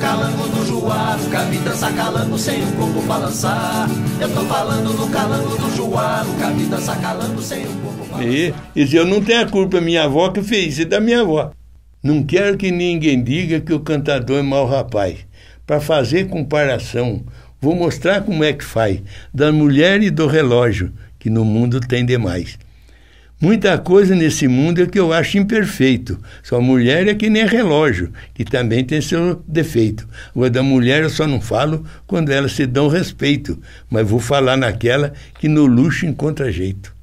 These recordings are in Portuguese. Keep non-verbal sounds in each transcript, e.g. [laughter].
calango do Juá, nunca vi dançar calango sem o corpo balançar. Eu tô falando no calango do Juá, nunca vi dançar calango sem o corpo balançar. E, e eu não tenho a culpa, minha avó que fez isso, é da minha avó. Não quero que ninguém diga que o cantador é mau rapaz. Para fazer comparação, vou mostrar como é que faz da mulher e do relógio, que no mundo tem demais. Muita coisa nesse mundo é que eu acho imperfeito. Só mulher é que nem relógio, que também tem seu defeito. O da mulher eu só não falo quando elas se dão respeito, mas vou falar naquela que no luxo encontra jeito.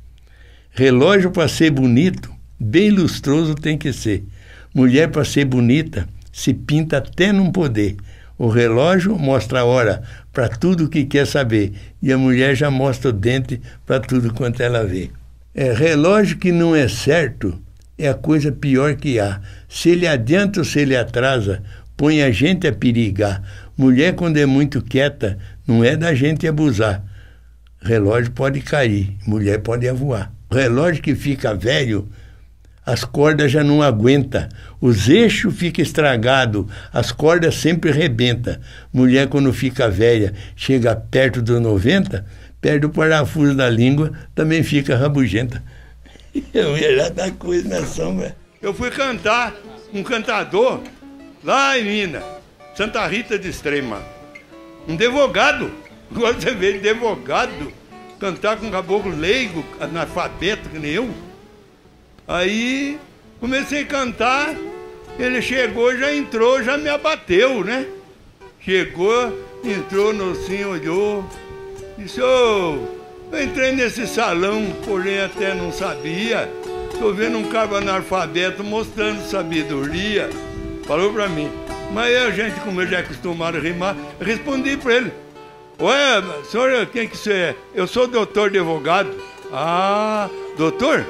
Relógio para ser bonito, bem lustroso tem que ser. Mulher, para ser bonita, se pinta até não poder. O relógio mostra a hora para tudo que quer saber, e a mulher já mostra o dente para tudo quanto ela vê. É, relógio que não é certo é a coisa pior que há. Se ele adianta ou se ele atrasa, põe a gente a perigar. Mulher, quando é muito quieta, não é da gente abusar. Relógio pode cair, mulher pode voar. Relógio que fica velho as cordas já não aguenta, os eixos ficam estragados, as cordas sempre rebenta. Mulher quando fica velha, chega perto dos 90, perde o parafuso da língua, também fica rabugenta. [laughs] Eu ia já dar coisa na sombra. Eu fui cantar um cantador lá em Minas, Santa Rita de Extrema. Um advogado, [laughs] você vê, advogado, cantar com um caboclo leigo, analfabeto que nem eu. Aí comecei a cantar, ele chegou, já entrou, já me abateu, né? Chegou, entrou no sim, olhou, disse, ô, oh, eu entrei nesse salão, porém até não sabia. Estou vendo um cabo analfabeto mostrando sabedoria. Falou para mim. Mas a gente, como eu já é acostumado a rimar, respondi para ele. Ué, senhor, quem que você é? Eu sou doutor de advogado. Ah, doutor?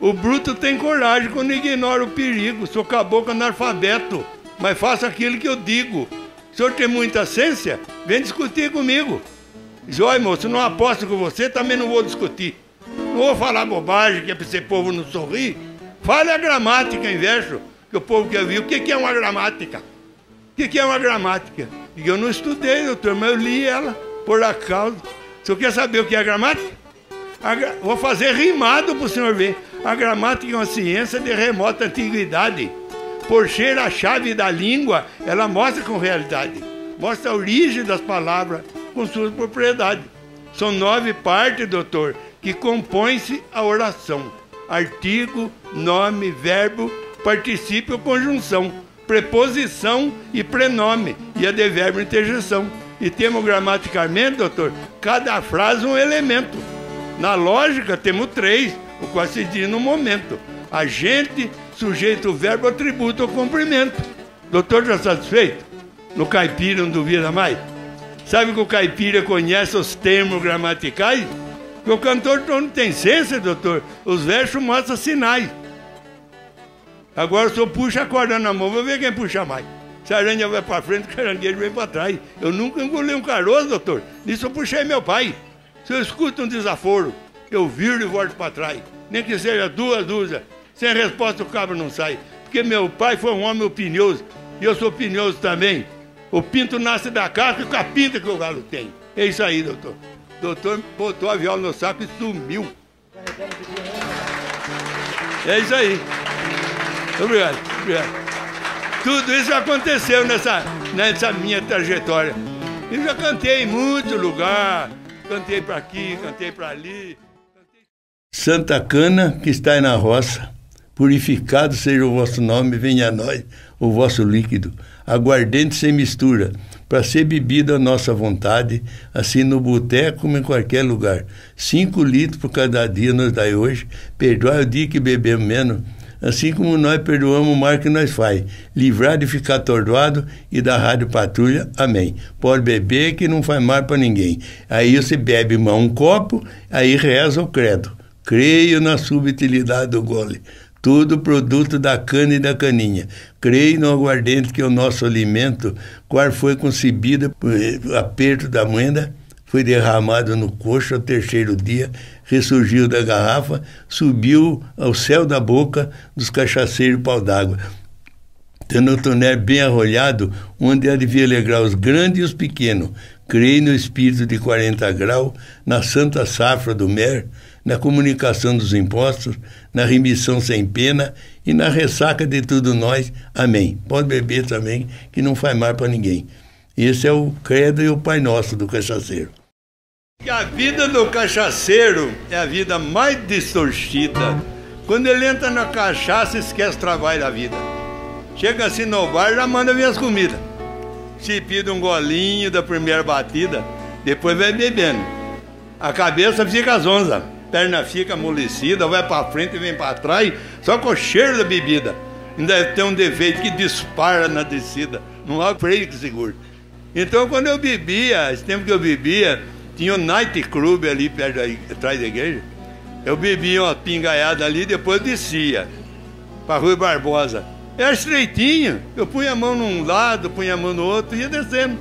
O bruto tem coragem quando ignora o perigo. Sou caboclo analfabeto, mas faço aquilo que eu digo. O senhor tem muita ciência? Vem discutir comigo. Olha moço, não aposto com você, também não vou discutir. Não vou falar bobagem, que é para esse povo não sorrir. Fale a gramática, inverso, que o povo quer ver. O que é uma gramática? O que é uma gramática? E eu não estudei, doutor, mas eu li ela por acaso. O senhor quer saber o que é gramática? Vou fazer rimado para o senhor ver. A gramática é uma ciência de remota antiguidade. Por ser a chave da língua, ela mostra com realidade. Mostra a origem das palavras com suas propriedades. São nove partes, doutor, que compõem-se a oração. Artigo, nome, verbo, particípio, conjunção, preposição e prenome, e a de verbo interjeição. E temos gramaticalmente, doutor, cada frase um elemento. Na lógica, temos três, o qual se diz no momento. Agente, sujeito, verbo, atributo ou cumprimento. Doutor, já satisfeito? No caipira não duvida mais? Sabe que o caipira conhece os termos gramaticais? Que o cantor não tem ciência, doutor. Os versos mostram sinais. Agora o senhor puxa a corda na mão, vou ver quem puxa mais. Se a aranha vai para frente, o caranguejo vem para trás. Eu nunca engoli um caroço, doutor. Nisso eu puxei meu pai. Se eu escuto um desaforo, eu viro e volto para trás. Nem que seja duas dúzias. Sem resposta o cabra não sai. Porque meu pai foi um homem opinioso. E eu sou opinioso também. O pinto nasce da casca com a pinta que o galo tem. É isso aí, doutor. Doutor botou a viola no saco e sumiu. É isso aí. Obrigado, obrigado. Tudo isso aconteceu nessa, nessa minha trajetória. Eu já cantei em muitos lugares. Cantei para aqui, cantei para ali. Santa Cana que está na roça, purificado seja o vosso nome, venha a nós o vosso líquido, aguardente sem mistura, para ser bebido à nossa vontade, assim no boteco como em qualquer lugar. Cinco litros por cada dia nos dai hoje, perdoai o dia que bebemos menos, assim como nós perdoamos o mal que nós faz, livrar de ficar atordoado e da rádio patrulha, amém. Pode beber que não faz mal para ninguém. Aí você bebe um copo, aí reza o credo. Creio na subtilidade do gole. Tudo produto da cana e da caninha. Creio no aguardente que é o nosso alimento, qual foi concebida por aperto da moeda, foi derramado no coxo ao terceiro dia, ressurgiu da garrafa, subiu ao céu da boca dos cachaceiros pau d'água. tendo o túnel bem arrolhado, onde há de alegrar os grandes e os pequenos. Creio no espírito de 40 graus, na santa safra do mer, na comunicação dos impostos, na remissão sem pena e na ressaca de tudo nós. Amém. Pode beber também, que não faz mal para ninguém. Esse é o credo e o Pai Nosso do cachaceiro. A vida do cachaceiro é a vida mais distorcida. Quando ele entra na cachaça, esquece o trabalho da vida. Chega assim no bar, já manda vir as comidas. Se pide um golinho da primeira batida, depois vai bebendo. A cabeça fica zonza, perna fica amolecida, vai para frente e vem para trás, só com o cheiro da bebida. Ainda tem um defeito que dispara na descida, não há freio que segura. Então, quando eu bebia, esse tempo que eu bebia, tinha um night club ali perto da, atrás da igreja. Eu bebia uma pingaiada ali, depois descia para Rui Barbosa. Era estreitinho. Eu punha a mão num lado, punha a mão no outro, ia descendo.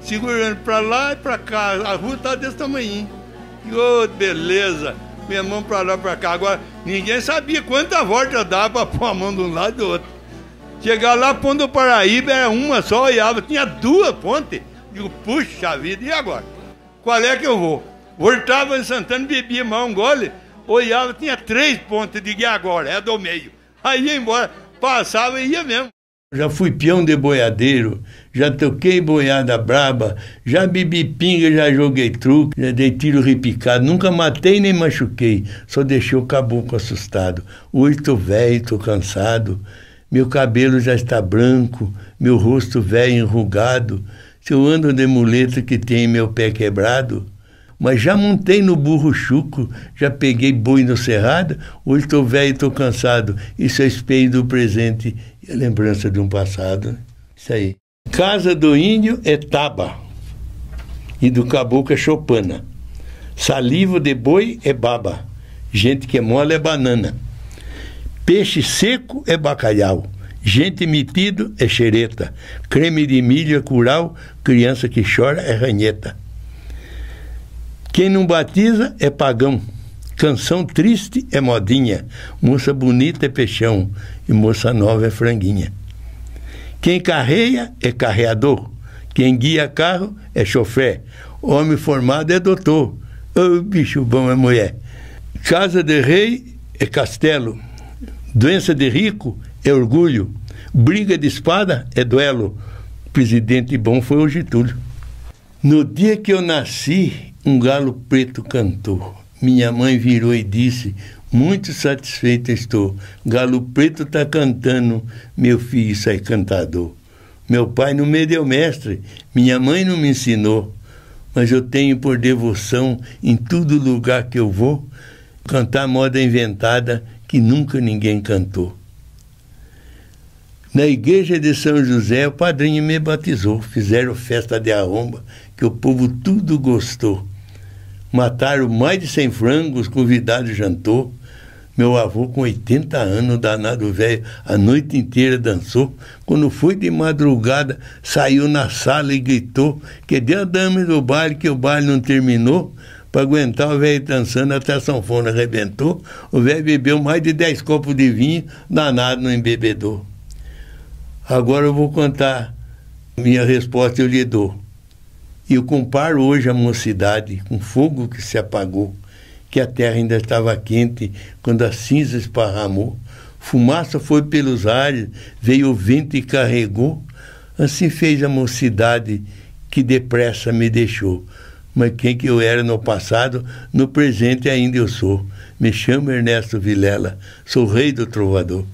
Segurando para lá e para cá. A rua estava desse tamanho. Oh, beleza. Punha a mão para lá para cá. Agora, ninguém sabia quanta volta dava para pôr a mão de um lado e do outro. Chegar lá, Ponto do Paraíba, era uma só, olhava. Tinha duas pontes. Digo, puxa vida, e agora? Qual é que eu vou? Voltava em Santana, bebia mais um gole, olhava, tinha três pontos. Digo, e agora? É do meio. Aí ia embora passava e ia mesmo. Já fui peão de boiadeiro, já toquei boiada braba, já bebi pinga, já joguei truque, já dei tiro repicado, nunca matei nem machuquei, só deixei o caboclo assustado. Hoje tô velho, tô cansado, meu cabelo já está branco, meu rosto velho enrugado, se eu ando de muleta que tem meu pé quebrado, mas já montei no burro chuco, já peguei boi no cerrado, hoje estou velho e estou cansado. Isso é espelho do presente e a lembrança de um passado. Isso aí. Casa do índio é taba e do caboclo é chopana. Saliva de boi é baba. Gente que é mole é banana. Peixe seco é bacalhau. Gente metido é xereta. Creme de milho é curau. Criança que chora é ranheta. Quem não batiza é pagão. Canção triste é modinha. Moça bonita é peixão. E moça nova é franguinha. Quem carreia é carreador. Quem guia carro é chofé. Homem formado é doutor. Ô bicho bom é mulher. Casa de rei é castelo. Doença de rico é orgulho. Briga de espada é duelo. Presidente bom foi o Getúlio. No dia que eu nasci, um galo preto cantou. Minha mãe virou e disse: Muito satisfeita estou. Galo preto está cantando, meu filho sai cantador. Meu pai não me deu mestre, minha mãe não me ensinou, mas eu tenho por devoção em todo lugar que eu vou cantar moda inventada que nunca ninguém cantou. Na igreja de São José, o padrinho me batizou. Fizeram festa de arromba, que o povo tudo gostou. Mataram mais de 100 frangos, convidado jantou. Meu avô, com 80 anos, danado velho, a noite inteira dançou. Quando foi de madrugada, saiu na sala e gritou: que deu a dama do baile, que o baile não terminou. Para aguentar o velho dançando até a sanfona arrebentou. O velho bebeu mais de 10 copos de vinho, danado não embebedou. Agora eu vou contar minha resposta, eu lhe dou. E eu comparo hoje a mocidade com fogo que se apagou, que a terra ainda estava quente quando a cinza esparramou. Fumaça foi pelos ares, veio o vento e carregou. Assim fez a mocidade que depressa me deixou. Mas quem que eu era no passado, no presente ainda eu sou. Me chamo Ernesto Vilela, sou rei do trovador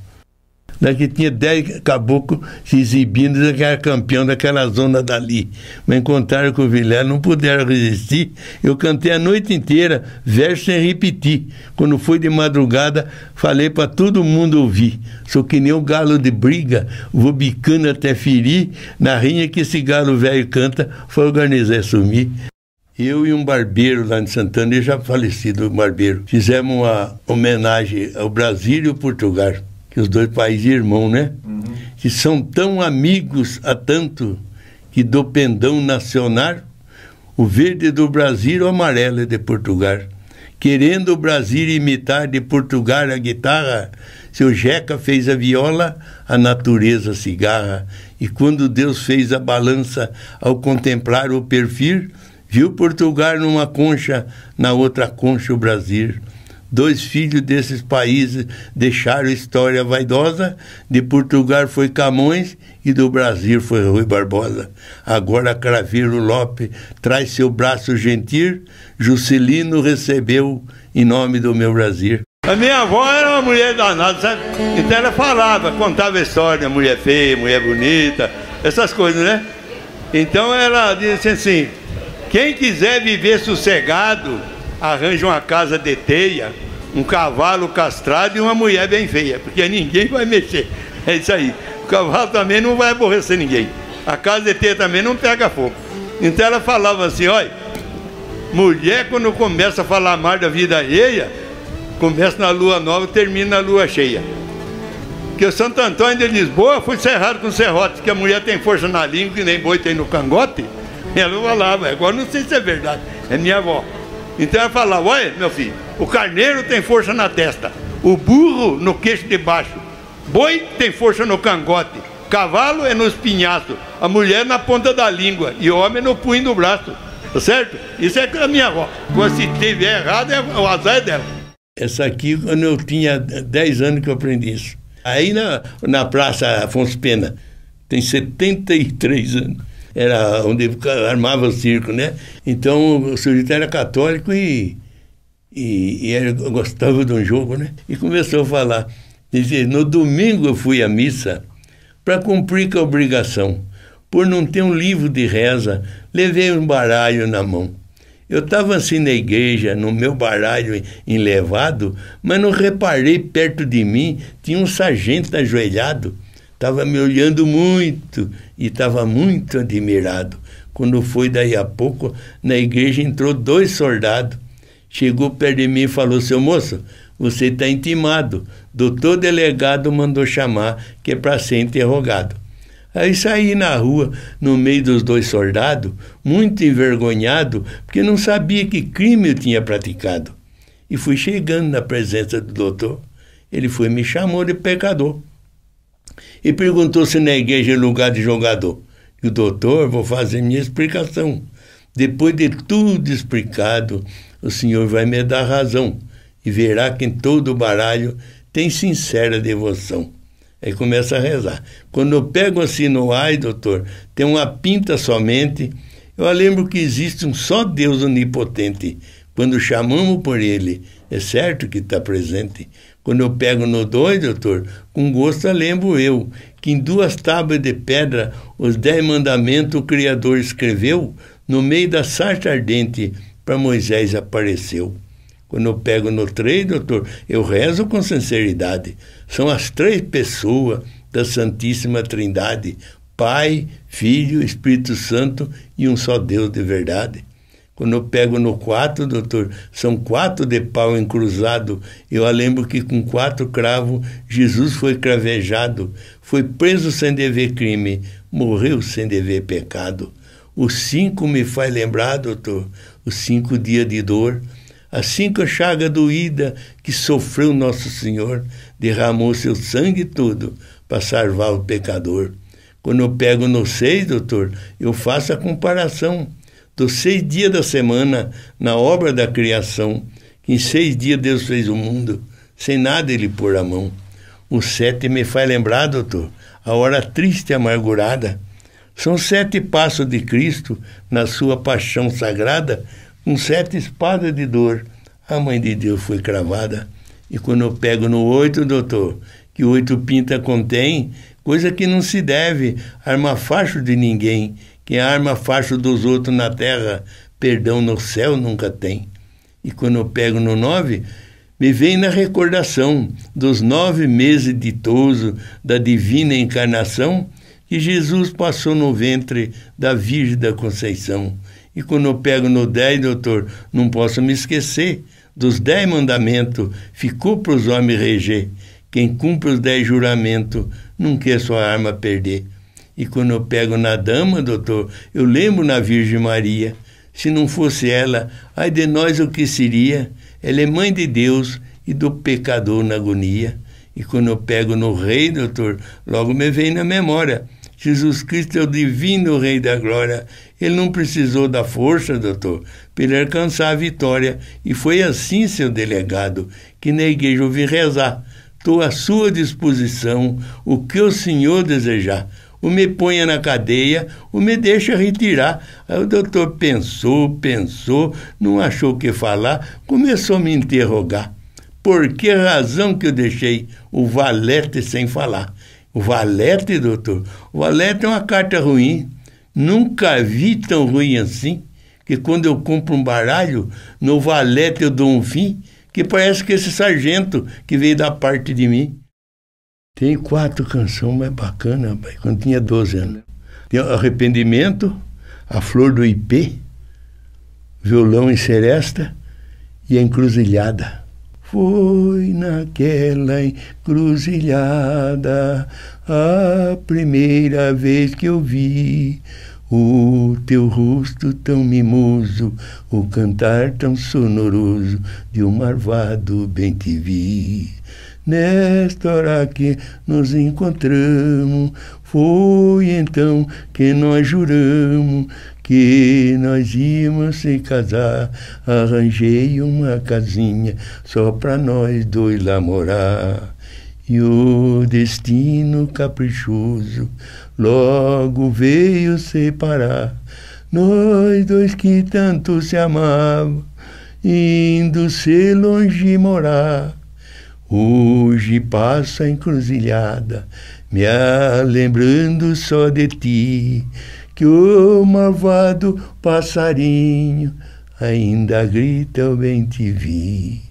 né, que tinha dez caboclos se exibindo, que era campeão daquela zona dali. Mas encontraram com o Vilela, não puderam resistir. Eu cantei a noite inteira, verso sem repetir. Quando foi de madrugada, falei para todo mundo ouvir. Sou que nem o galo de briga, vou bicando até ferir. Na rinha que esse galo velho canta, foi organizar sumir. Eu e um barbeiro lá em Santana, já falecido, o barbeiro, fizemos uma homenagem ao Brasil e ao Portugal que os dois países irmãos, né? Uhum. Que são tão amigos a tanto que do pendão nacional, o verde do Brasil, o amarelo é de Portugal. Querendo o Brasil imitar de Portugal a guitarra, seu Jeca fez a viola, a natureza cigarra. E quando Deus fez a balança ao contemplar o perfil, viu Portugal numa concha, na outra concha o Brasil. Dois filhos desses países deixaram história vaidosa. De Portugal foi Camões e do Brasil foi Rui Barbosa. Agora Craveiro Lopes traz seu braço gentil. Juscelino recebeu em nome do meu Brasil. A minha avó era uma mulher danada, sabe? Então ela falava, contava história, mulher feia, mulher bonita, essas coisas, né? Então ela disse assim: quem quiser viver sossegado, arranja uma casa de teia, um cavalo castrado e uma mulher bem feia, porque ninguém vai mexer. É isso aí. O cavalo também não vai aborrecer ninguém. A casa de teia também não pega fogo. Então ela falava assim, olha, mulher quando começa a falar mais da vida alheia, começa na lua nova e termina na lua cheia. Porque o Santo Antônio de Lisboa foi cerrado com serrote, que a mulher tem força na língua que nem boi tem no cangote. Ela falava, agora não sei se é verdade, é minha avó. Então ela falava, olha, meu filho, o carneiro tem força na testa, o burro no queixo de baixo, boi tem força no cangote, cavalo é no espinhaço, a mulher na ponta da língua e o homem no punho do braço. Tá certo? Isso é a minha avó. Se teve errado, é, o azar é dela. Essa aqui, quando eu tinha 10 anos que eu aprendi isso. Aí na, na Praça Afonso Pena, tem 73 anos era onde armava o circo, né? Então o sujeito era católico e, e, e gostava de um jogo, né? E começou a falar. Dizia, no domingo eu fui à missa para cumprir com a obrigação. Por não ter um livro de reza, levei um baralho na mão. Eu estava assim na igreja, no meu baralho enlevado, mas não reparei perto de mim, tinha um sargento ajoelhado estava me olhando muito e estava muito admirado. Quando foi daí a pouco, na igreja entrou dois soldados. Chegou perto de mim e falou: Seu moço, você está intimado. Doutor delegado mandou chamar, que é para ser interrogado. Aí saí na rua, no meio dos dois soldados, muito envergonhado, porque não sabia que crime eu tinha praticado. E fui chegando na presença do doutor. Ele foi me chamou de pecador e perguntou se na igreja é lugar de jogador. E o doutor, vou fazer minha explicação. Depois de tudo explicado, o senhor vai me dar razão e verá que em todo o baralho tem sincera devoção. Aí começa a rezar. Quando eu pego assim no ai, doutor, tem uma pinta somente. Eu lembro que existe um só Deus onipotente. Quando chamamos por ele, é certo que está presente. Quando eu pego no dois, doutor, com gosto lembro eu que em duas tábuas de pedra os dez mandamentos o Criador escreveu, no meio da sarça ardente para Moisés apareceu. Quando eu pego no três, doutor, eu rezo com sinceridade. São as três pessoas da Santíssima Trindade: Pai, Filho, Espírito Santo e um só Deus de verdade. Quando eu pego no quatro, doutor, são quatro de pau encruzado. Eu lembro que com quatro cravos Jesus foi cravejado, foi preso sem dever crime, morreu sem dever pecado. Os cinco me faz lembrar, doutor, os cinco dias de dor, as cinco chagas doída que sofreu Nosso Senhor, derramou seu sangue todo para salvar o pecador. Quando eu pego no seis, doutor, eu faço a comparação dos seis dias da semana na obra da criação, que em seis dias Deus fez o mundo, sem nada ele pôr a mão. O sete me faz lembrar, doutor, a hora triste e amargurada. São sete passos de Cristo na sua paixão sagrada, com sete espadas de dor. A mãe de Deus foi cravada. E quando eu pego no oito, doutor, que oito pinta contém, coisa que não se deve armar facho de ninguém, quem arma facho dos outros na terra, perdão no céu nunca tem. E quando eu pego no nove, me vem na recordação dos nove meses ditoso da divina encarnação que Jesus passou no ventre da Virgem da Conceição. E quando eu pego no dez, doutor, não posso me esquecer dos dez mandamentos, ficou para os homens reger. Quem cumpre os dez juramentos, não quer sua arma perder. E quando eu pego na dama, doutor, eu lembro na Virgem Maria. Se não fosse ela, ai de nós o que seria? Ela é mãe de Deus e do pecador na agonia. E quando eu pego no rei, doutor, logo me vem na memória. Jesus Cristo é o divino Rei da Glória. Ele não precisou da força, doutor, para ele alcançar a vitória. E foi assim, seu delegado, que na igreja eu vim rezar. Estou à sua disposição, o que o senhor desejar o me ponha na cadeia, o me deixa retirar. Aí o doutor pensou, pensou, não achou o que falar, começou a me interrogar. Por que razão que eu deixei o valete sem falar? O valete, doutor? O valete é uma carta ruim. Nunca vi tão ruim assim, que quando eu compro um baralho, no valete eu dou um fim, que parece que esse sargento que veio da parte de mim. Tem quatro canções mais bacanas, rapaz, quando tinha 12 anos. Tem Arrependimento, A Flor do Ipê, Violão em Seresta e A Encruzilhada. Foi naquela encruzilhada a primeira vez que eu vi o teu rosto tão mimoso, o cantar tão sonoroso de um marvado bem te vi. Nesta hora que nos encontramos, foi então que nós juramos que nós íamos se casar. Arranjei uma casinha só pra nós dois lá morar. E o destino caprichoso logo veio separar nós dois que tanto se amavam, indo se longe morar. Hoje passo a encruzilhada, me lembrando só de ti, que o malvado passarinho ainda grita eu bem te vi.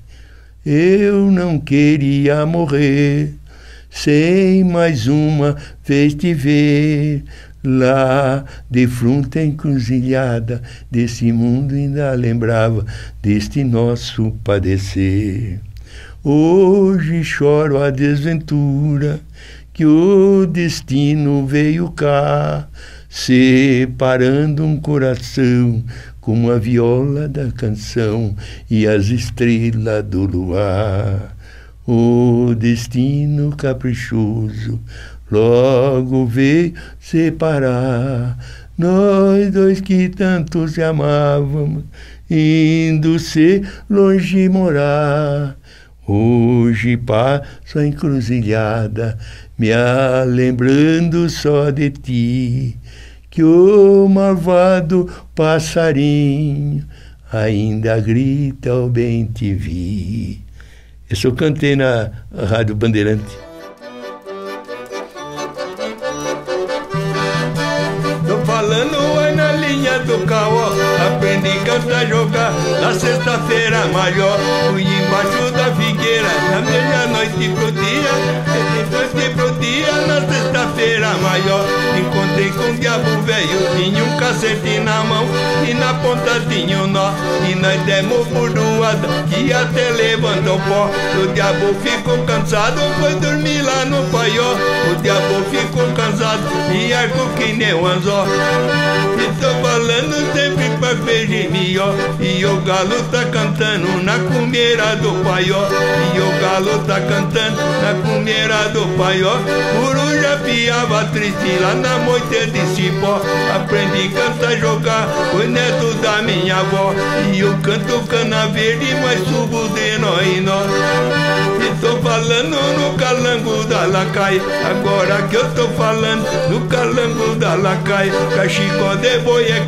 Eu não queria morrer sem mais uma vez te ver lá de frente encruzilhada desse mundo ainda lembrava deste nosso padecer. Hoje choro a desventura que o destino veio cá, separando um coração como a viola da canção e as estrelas do luar. O destino caprichoso logo veio separar nós dois que tanto se amávamos, indo se longe morar. Hoje passo a encruzilhada, me lembrando só de ti, que o malvado passarinho ainda grita ao bem te vi. Isso eu cantei na Rádio Bandeirante. Tô falando aí na linha do caô, aprendi a cantar jogar na sexta-feira maior, fui meia-noite pro dia, noite pro dia, na sexta-feira maior. Encontrei com o diabo velho, tinha um cacete na mão e na ponta tinha um nó. E nós demos por doada, que até levantou pó. O diabo ficou cansado, foi dormir lá no paió. O diabo ficou cansado e arco que nem um anzó. E tô falando sempre pra mim, ó. E o galo tá cantando na cumeira do paió. E o galo tá cantando na cumeira do paió. Coruja piava triste lá na moita de cipó. Aprendi a cantar jogar, foi neto da minha avó. E eu canto cana verde, mas subo de nó em nó. Tô falando no calango da lacai. Agora que eu tô falando no calango da lacai. Cachicó de boi é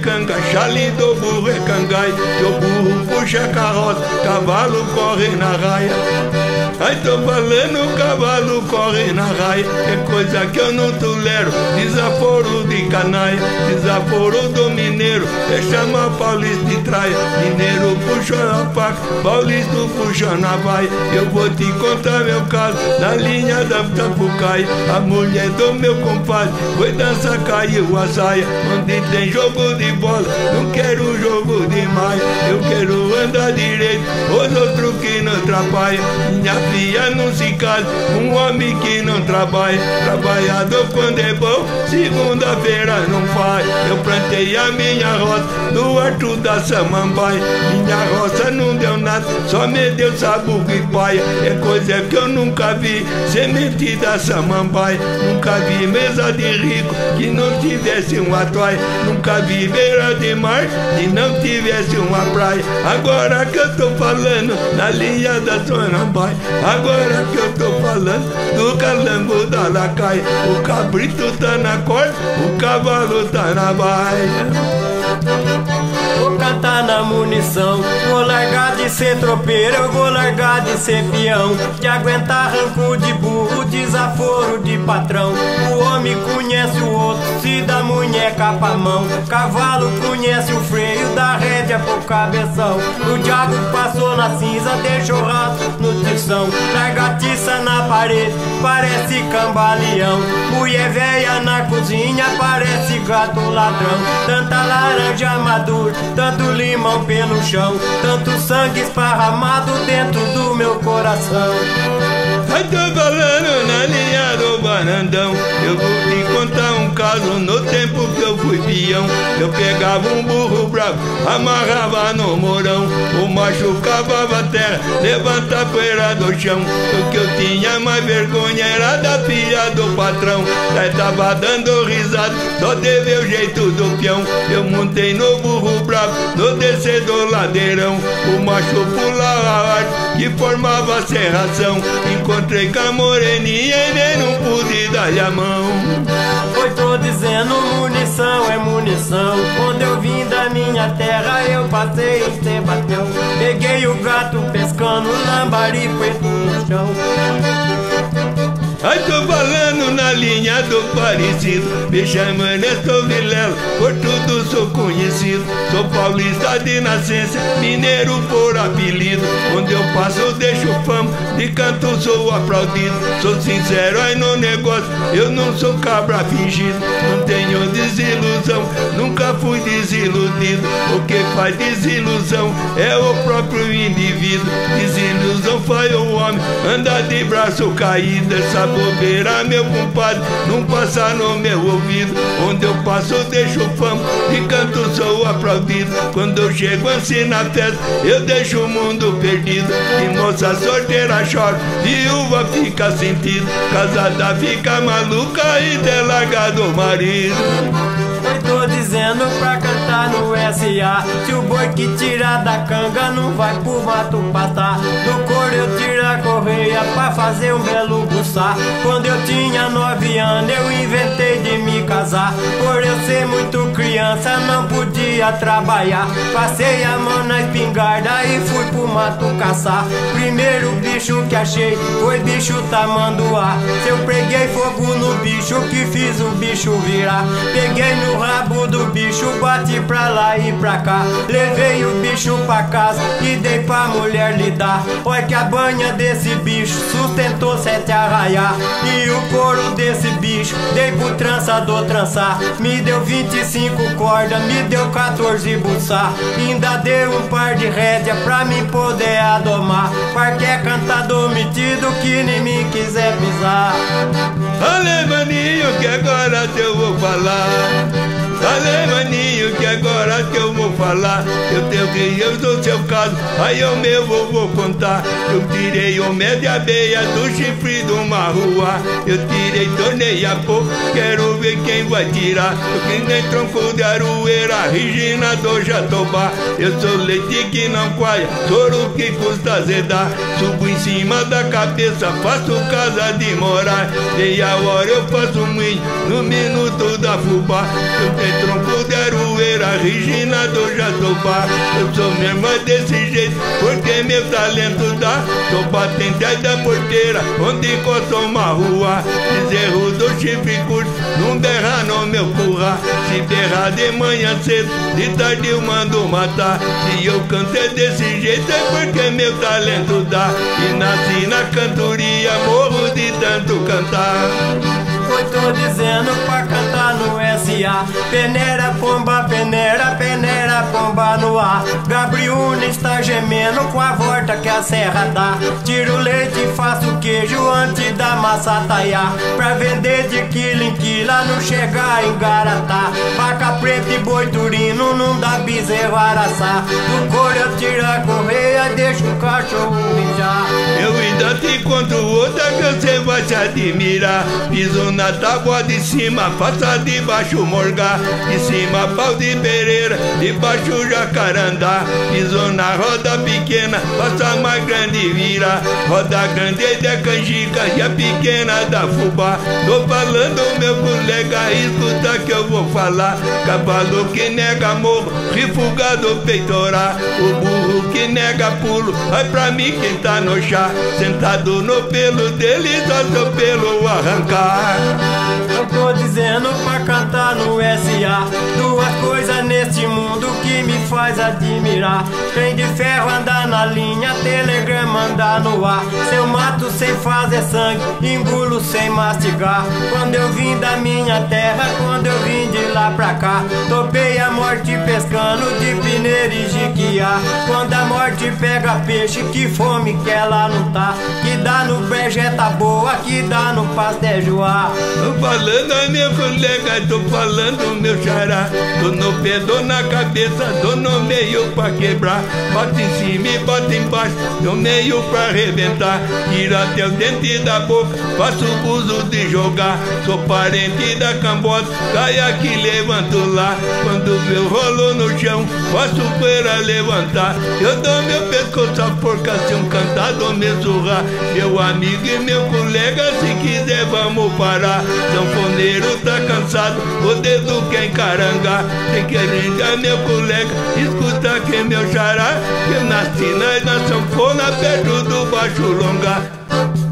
do burro é cangai. O burro puxa carroça, cavalo corre na raia. Ai, tô falando, o cavalo corre na raia. É coisa que eu não tolero. Desaforo de canai, desaforo do mineiro. É chamar paulista de traia. Mineiro puxa a faca, paulista puxa na vai. Eu vou te contar meu caso na linha da Tapucai. A mulher do meu compadre foi dançar, caiu a saia. Onde tem jogo de bola, não quero jogo de maia. Eu quero andar direito, os outros que não atrapalham. Minha devia não se case um homem que não trabalha. Trabalhador quando é bom, segunda-feira não faz. Eu plantei a minha roça no Arthur da Samambaia. Minha roça não deu nada, só me deu sabugo e paia. É coisa que eu nunca vi, semente da Samambaia. Nunca vi mesa de rico que não tivesse uma toalha. Nunca vi beira de mar que não tivesse uma praia. Agora que eu tô falando na linha da Samambaia. Agora que eu tô falando do calango da lacaia. O cabrito tá na corda, o cavalo tá na baia. Munição, vou largar de ser tropeiro, eu vou largar de ser peão, de aguentar ranco de burro, desaforo de patrão. O homem conhece o outro, se dá munheca pra mão. Cavalo conhece o freio, da rédea pro cabeção. O diabo passou na cinza, deixou rastro no tição. Largatiça na parede, parece cambaleão. Mulher velha na cozinha, parece gato ladrão. Tanta laranja madura, tanto limão pelo chão, tanto sangue esparramado dentro do meu coração. Ai, tô falando na linha do varandão. Eu vou te contar um caso no tempo eu peão. Eu pegava um burro bravo, amarrava no morão. O macho cavava terra, levanta a poeira do chão. O que eu tinha mais vergonha era da filha do patrão. Daí tava dando risada, só teve o jeito do peão. Eu montei no burro bravo, no descer do ladeirão. O macho pulava a arte que formava serração. Encontrei com a moreninha e nem não pude dar-lhe a mão. Foi tô dizendo munição é munição. Quando eu vim da minha terra, eu passei em Sebastião. Peguei o gato pescando, lambari foi no chão. Ai, tô falando na linha do parecido. Me chama Nestor Vilela, por tudo sou conhecido. Sou paulista de nascença, mineiro por apelido. Onde eu passo eu deixo fama, de canto sou aplaudido. Sou sincero aí no negócio, eu não sou cabra fingido. Não tenho desilusão, nunca fui desiludido. O que faz desilusão é o próprio indivíduo. Desilusão faz o homem andar de braço caído bobeira, meu compadre, não passa no meu ouvido. Onde eu passo, deixo fama e canto, sou aplaudido. Quando eu chego assim na festa, eu deixo o mundo perdido. E moça solteira chora, viúva fica sentido. Casada fica maluca e ter largado o marido. Eu tô dizendo pra SA Se o boi que tira da canga não vai pro mato pastar Do couro eu tiro a correia pra fazer um belo buçá. Quando eu tinha nove anos eu inventei de me casar. Por eu ser muito criança não podia trabalhar Passei a mão na espingarda e fui pro mato caçar Primeiro bicho que achei foi bicho tamanduá Se eu peguei fogo no bicho que fiz o bicho virar Peguei no rabo do bicho, bati pra lá e pra cá. Levei o bicho pra casa e dei pra mulher lidar. Olha que a banha desse bicho sustentou sete arraiar. E o couro desse bicho dei pro trançador trançar. Me deu 25 cordas, me deu 14 buçar. Ainda deu um par de rédea pra mim poder adomar. Qualquer cantador metido que nem me quiser pisar. Ale, maninho, que agora eu vou falar. Ale, maninho, que agora que eu vou falar. Eu tenho eu sou seu caso, aí eu meu vou, contar. Eu tirei o mel de abeia do chifre de uma rua. Eu tirei, tornei a pôr, quero ver quem vai tirar. Eu que nem tronco de aroeira, Regina do Jatobá. Eu sou leite que não coalha, soro que custa azedar. Subo em cima da cabeça, faço casa de morar. Meia hora eu faço moinho, no minuto da fubá. Eu tenho tronco de aroeira, Regina do Jatobá. Eu sou mesmo desse jeito, porque meu talento dá. Batendo aí da porteira, onde encosta uma rua. Bezerro do chifre curto, não berra no meu curra. Se berrar de manhã cedo, de tarde eu mando matar. Se eu canto é desse jeito, é porque meu talento dá. E nasci na cantoria, morro de tanto cantar. Foi tô dizendo pra cantar SA Peneira, pomba, peneira, peneira, pomba no ar. Gabriuna está gemendo com a volta que a serra dá. Tiro leite e faço queijo antes da massa taiar. Pra vender de quilo em quilo, não chegar em Garatá. Vaca preta e boi turino, não dá bezerro araçá. Do couro eu tiro a correia, deixo o cachorro mijar. Eu ainda te conto outra que você vai se admirar. Piso na tábua de cima, faça de baixo morgar. De cima pau de pereira, de baixo jacarandá. Piso na roda pequena, faça mais grande vira. Roda grande é da canjica e a pequena da fubá. Tô falando, meu colega, escuta que eu vou falar. Cavalo que nega morro, rifugado peitoral. O burro que nega pulo, vai pra mim quem tá no chá. Sentado no pelo dele, só seu pelo arrancar. Eu tô dizendo pra cantar no SA Duas coisas me faz admirar. Trem de ferro andar na linha, telegrama andar no ar. Se eu mato sem fazer sangue, engulo sem mastigar. Quando eu vim da minha terra, quando eu vim de lá pra cá Topei a morte pescando de pineira e jiquiá. Quando a morte pega peixe, que fome que ela não tá. Que dá no brejeta boa, que dá no pastejoar Tô falando, meu colega, tô falando, meu xará. Tô no pé, tô na cabeça, tô no meio pra quebrar. Bota em cima e bota embaixo, no meio pra arrebentar. Tira o dente da boca, faço uso de jogar. Sou parente da cambota, cai aqui, levanto lá. Quando eu rolo no chão, faço poeira levantar. Eu dou meu pescoço a porca se um cantado me surrar. Meu amigo e meu colega, se quiser, vamos parar. Sanfoneiro tá cansado, o dedo quer encarangar. Tem que ligar meu colega, escuta que meu xará. Eu nasci na, na sanfona perto do baixo longa.